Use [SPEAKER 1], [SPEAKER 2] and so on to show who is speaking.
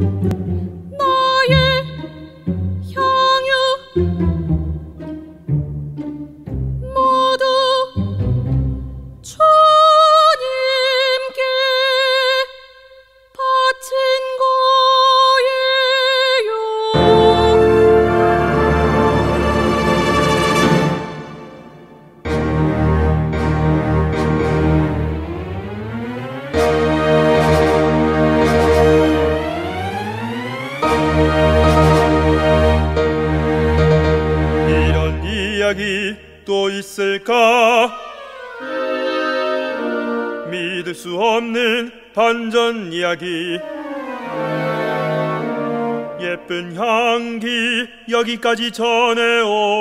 [SPEAKER 1] 나의 향유. 또 있을까? 믿을 수 없는 반전 이야기 예쁜 향기 여기까지 전해오네